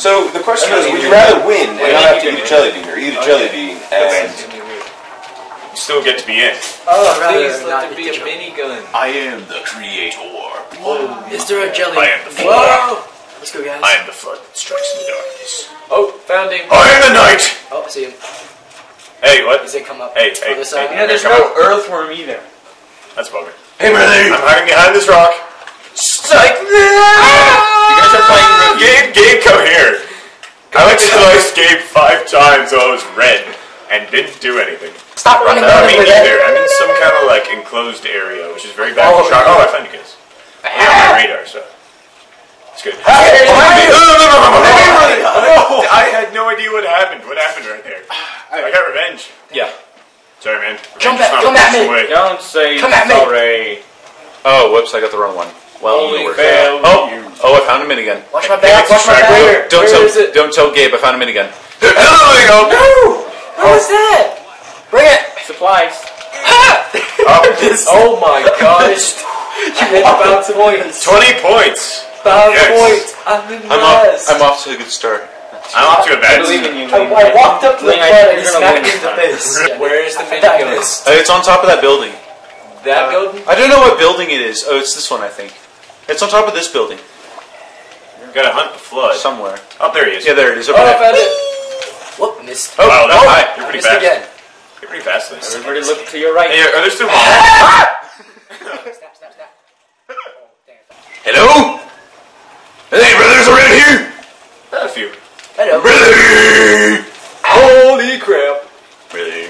So the question is, would you rather win and not have to eat a jelly bean, or eat a jelly bean and You still get to be in. Oh, I'd rather please not let there be a minigun. I am the creator. Whoa. Is there a jelly? I am the flood. Whoa! Let's go, guys. I am the flood that strikes in the darkness. Oh, found him. I am the night. Oh, I see him. Hey, what? Does it come up? Hey, hey, Other side? hey. Yeah, there's Come no earthworm either. That's a bugger. Hey, brother. I'm hiding behind this rock. Strike them! Ah! You guys are playing Gabe, Gabe, come here. I like to slice Gabe five times while I was red and didn't do anything. Stop running Uh, over me with neither. it. I'm in some kind of like enclosed area, which is very bad Oh, for shot. Oh, I found you guys. You're on my radar, so it's good. I had no idea what happened. What happened right there? I got revenge. Yeah. Sorry, man. Come Revenge is back- come at me. way. Don't say Come at me. sorry. Oh, whoops! I got the wrong one. Well, Only you were- fail Oh, you. oh! I found a minigun. Watch my back, watch my distracted. back. Don't Where tell, it? don't tell Gabe. I found a minigun. There we go. No! What was that? Bring it! Supplies. Oh, Oh my gosh. you hit about points. 20 points. Five Yes. points. I'm in I'm off. I'm off to a good start. I'm off to a I bad believe start. you. I, I walked up to the Ling, front and he you're gonna smacked win in the this face. Where is the minigun? Uh, it's on top of that building. That building? I don't know what building it is. Oh, it's this one, I think. It's on top of this building Gotta hunt the flood. somewhere. Oh, there he is. Yeah, there it is. Oh, I found it. Whoop, missed. Oh, Wow, that's oh, high. You're pretty fast. again. You're pretty fast, Liz. Everybody look to your right. Hey, are there still Snap, snap, snap. Hello. Hey, brothers around here. A few. Hello. Brother. Holy crap. Brother.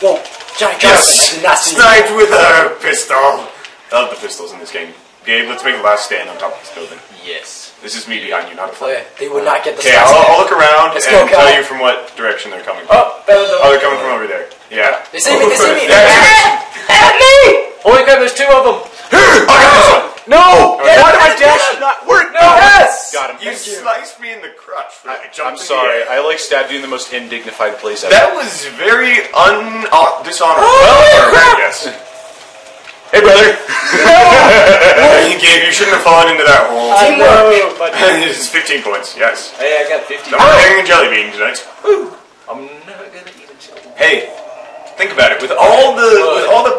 Whoa, Johnny Yes! Johnson. Not see Sniped with a pistol. I love the pistols in this game. Gabe, let's make a last stand on top of this building. Yes. This is me behind you, not a Oh, yeah, they would not get the Okay, shots. I'll, I'll look around Let's and go, tell Kyle. you from what direction they're coming from. Oh, found them. Oh, they're coming from over there. Yeah. They see me, they see me. Yeah. Help me! Holy crap, there's two of them. I got this one. No. Yeah, Why did yeah, my dash not work? No. Yes! Got him. You sliced me in the crotch. For I, I'm sorry. I like stabbed you in the most indignified place ever. That was very un uh, dishonorable. Oh, I guess. hey, brother. Gabe, you shouldn't have fallen into that hole. I know, but this is 15 points. Yes. hey, I got 50. I'm having a jelly bean tonight. I'm not gonna eat a jelly. Bean. Hey, think about it. With all the with all the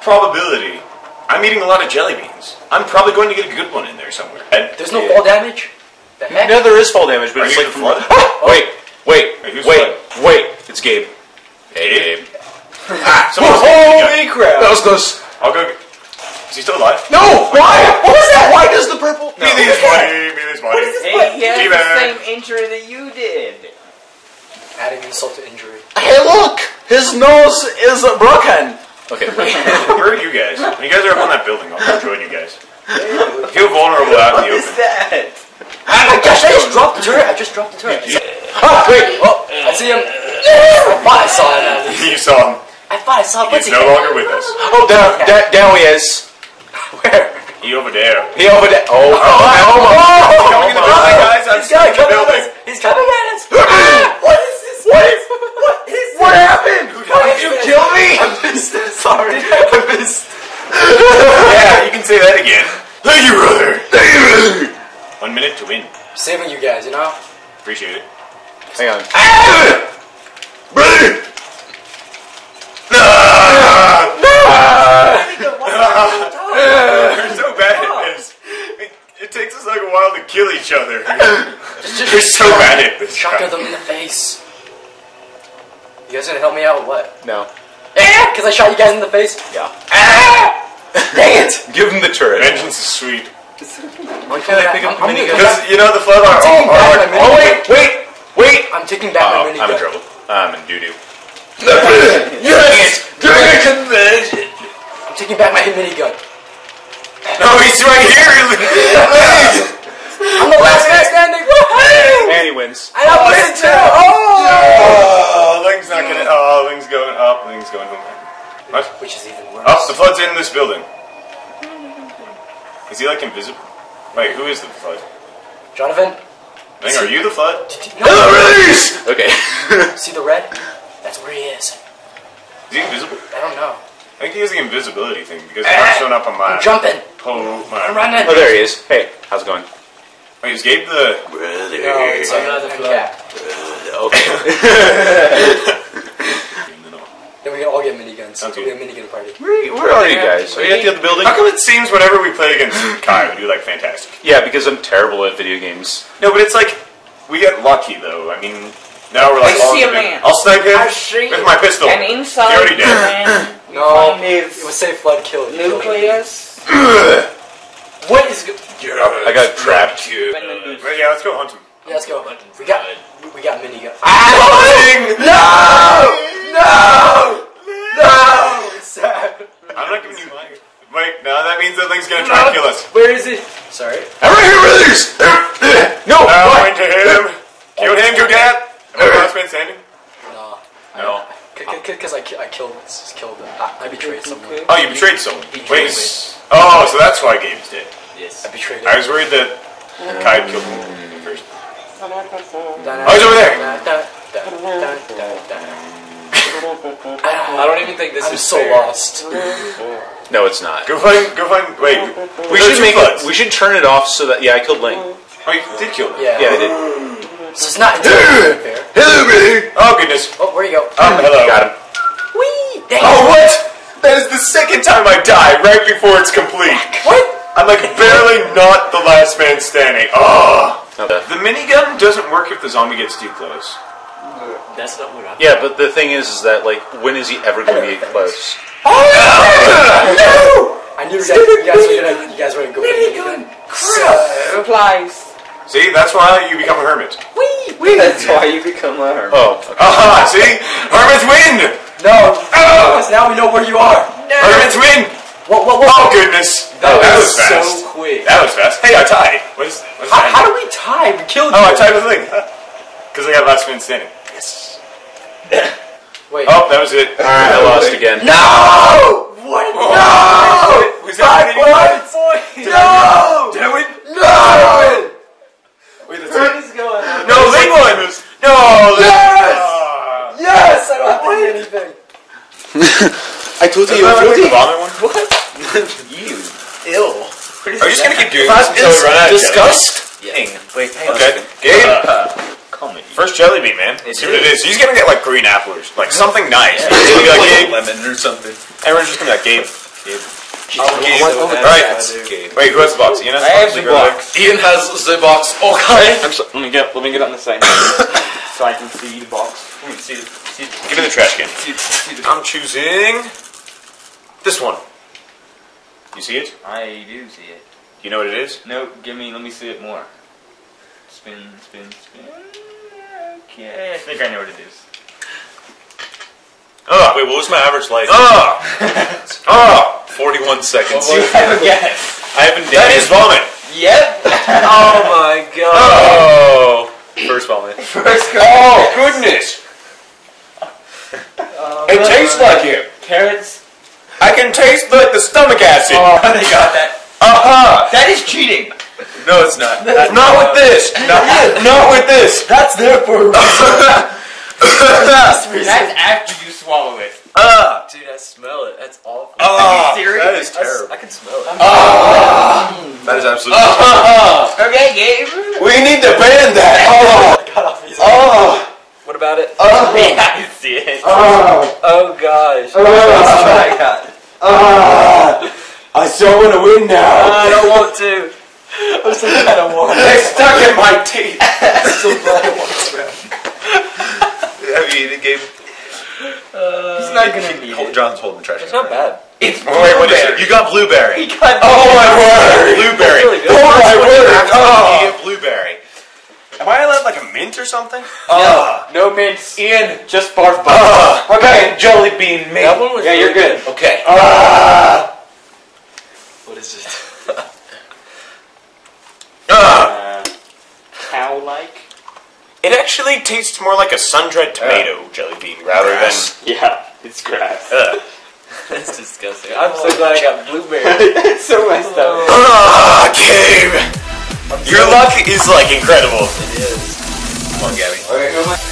probability, I'm eating a lot of jelly beans. I'm probably going to get a good one in there somewhere. And- There's no fall damage? The heck? No, there is fall damage, but Are it's you like the from. flood? wait, wait, Hey, who's wait, wait. It's Gabe. Hey, Gabe. Ah, someone else get a gun. Holy crap. That was close. I'll go. Get, is he still alive? No. Why? What was that? Why does the purple? Me this body. Me this body. Hey, he has Teabag. the same injury that you did. Adding insult to injury. Hey, look! His nose is broken. Okay. Where are you guys? When you guys are up on that building, I'll join you guys. Feel vulnerable out in the open. that? I just, I just dropped the turret. I just dropped the turret. oh, wait. Oh, I see him. I thought I saw him you saw him. I thought I saw him. He's no longer with us. Oh, down, da- down he is. Where? He over there. He over there. Oh, oh, oh, oh, Coming in the building, guys. I'm He's coming, the at building. us. He's coming at us. what is this? What? What is this? What happened? How did you kill me? I missed. Sorry. I missed. Yeah, you can say that again. Thank you, brother. Thank you, brother. One minute to win. Saving you guys, you know? Appreciate it. Hang on. Brother! We're so bad at this. It, it takes us like a while to kill each other. We're so bad at this. Shotgun them in the face. You guys gonna help me out or what? No. Eh, because I shot you guys in the face? Yeah. Ah! Dang it! Give him the turret. Vengeance is sweet. Why can't I pick up the minigun? Because, you know, the flood are, taking are, back are, my Oh, wait, wait, wait. I'm taking back Oh, my minigun. I'm in trouble. I'm in doo-doo. Yes! Yes! I'm taking back my minigun. No, he's right here! I'm the last man standing! Woohoo! And he wins. And I win too! Oh! oh, Ling's not gonna. Oh, Ling's going up. Ling's going home. What? Which is even worse. Oh, the flood's in this building. Is he like invisible? Wait, who is the flood? Jonathan? Ling, are you the flood? No! Okay. See the red? That's where he is. Is he invisible? I don't know. I think he has the invisibility thing because it's not showing up on my. I'm jumping. Oh, my. I'm running. oh, there he is. Hey, how's it going? Wait, is Gabe the? Brother. No, it's I'm not the and flood. Okay. Then we can all get miniguns. Sounds It'll be a good. minigun party. where, where are you guys? Are you at the other building? How come it seems whenever we play against Kai, we do like fantastic? Yeah, because I'm terrible at video games. No, but it's like we get lucky though. I mean, now we're like, I all see a man. I'll snipe him see with my pistol. And inside He already did. man, No. It would say flood kill. you killed him. nucleus. What is? Go- I got trapped. and then Right, yeah, let's go hunt him. yeah, let's go. We got we got mini minigun. no! No! No! no! Sad. I'm not giving you mine. Wait, no, that means that thing's gonna try and kill us. Where is it? Sorry. I'm right here, brothers! No! I'm going to hit him. Kill him, go dad. Am I the last man standing? No. No. Because I, I killed killed. I, I betrayed someone. Oh, you betrayed someone. Betrayed Wait. me. Oh, so that's why Gabe's dead. Yes. I betrayed him. I was worried that Kai killed me first. Oh, he's over there. I don't even think this I'm is so fair. lost. No, it's not. Go find, go find. Wait, We There should make floods. it. We should turn it off so that. Yeah, I killed Lane. Oh, you did kill him. Yeah. Yeah, I did. So it's not entirely fair. Hello, brother. Oh goodness. Oh, where you go? Um, hello. Got him. Wee! Dang Oh what? That is the second time I die right before it's complete. What? I'm like barely not the last man standing. Oh. Okay. The minigun doesn't work if the zombie gets too close. That's not what I. Yeah, but the thing is, is that like, when is he ever going to get close? I knew that you guys were gonna you guys were gonna go for the minigun. Supplies. See, that's why you become a hermit. Wee! Wee! That's why you become a hermit. Oh, okay. Aha! See, hermits win. No, Oh, because now we know where you are. No. hermits win. What? What? What? Oh goodness. That, that was, was fast. so quick. That was fast. Hey, I tied. What is? What is How, how do we tie? We killed Oh, I you. tied with Ling. Because I got last man standing. Yes. Wait. Oh, that was it. All right, I lost again. No! What? No! Was that Five winning? points. No! Did I win? No! Wait, that's What is going on? No, Ling won. No, Ling. Yes! Ah. Yes! I don't have to do anything. I told Is that the vomit one? You. Ill. Are you just gonna keep doing this until we run out of jelly? Disgusting. Wait, hang on. Okay, Gabe. Uh, uh, call me. First jelly bean, man. Let's see what it is. He's gonna get like green apples, or like something nice. He's gonna be like Gabe. lemon or something. Everyone's just gonna be like Gabe. Gabe. Oh, Gabe. so All right. Gabe. Wait, who has the box? Ian has I have the the box. box. Ian has the box. Okay. I'm so, let me get let me get on the side so I can see the box. Let me see the, see, Give me the trash can. see, see the. I'm choosing this one. You see it? I do see it. You know what it is? No, give me. Let me see it more. Spin, spin, spin. Okay, I think I know what it is. Oh, Wait, what was my average life? oh, oh. 41 seconds. You have a guess. I haven't That is vomit. Yep. Oh my god. Oh! First vomit. First vomit. Oh goodness! Uh, it tastes like it. Carrots. I can taste like the stomach acid. Oh, they got that. Uh-huh. That is cheating. No, it's not. Not with this. Not, not with this. That's there for a reason. That's after you swallow it. Ah. Dude, I smell it. That's awful. Ah. serious? That I, s- terrible. I can smell it. That is absolutely. Ah. Okay, Gabe. We need to ban that. Oh. Cut off easy. Oh. What about it? Yeah, I see it. Oh. Oh gosh. Ah. Try, God. Ah. I so want to win now. I don't want to. I'm so glad I won. It's stuck in my teeth. I'm so glad I won this round. Have you eaten it, Gabe? He's not gonna eat Hold- it. John's holding the trash. It's not bad. It's Oh, wait, what is it? You got blueberry. Oh my word. Blueberry. It's really good. Oh my word. Oh. You get blueberry. Am I allowed like a mint or something? no, no mints. Ian, just barf barf. Ah. Okay, jelly bean me. That one was Yeah, you're really good. Okay. Ah. What is it? Ah. Uh, cow-like. It actually tastes more like a sun-dried tomato jelly bean rather Grass. Yeah, it's grass. than. Ugh. That's disgusting. I'm so glad I got blueberry. it's so messed up. Ah, Gabe. Your luck is like incredible. It is. Come on, Gabby. Okay, who am I?